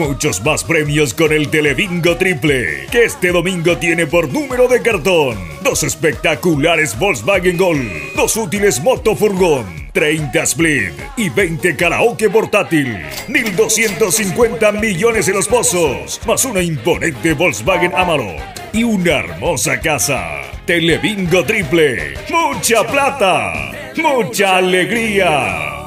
Muchos más premios con el Telebingo Triple, que este domingo tiene por número de cartón dos espectaculares Volkswagen Gol, dos útiles Moto Furgón, 30 split y 20 karaoke portátil. 1.250 millones en los pozos, más una imponente Volkswagen Amarok y una hermosa casa. Telebingo triple, mucha plata, mucha alegría.